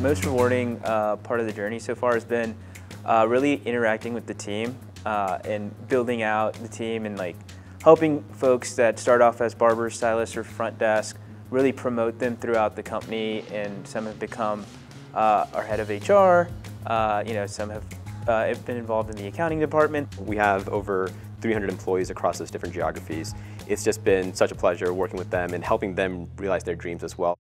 Most rewarding uh, part of the journey so far has been uh, really interacting with the team uh, and building out the team and like helping folks that start off as barbers, stylists, or front desk really promote them throughout the company. And some have become uh, our head of HR. Uh, you know, some uh, have been involved in the accounting department. We have over 300 employees across those different geographies. It's just been such a pleasure working with them and helping them realize their dreams as well.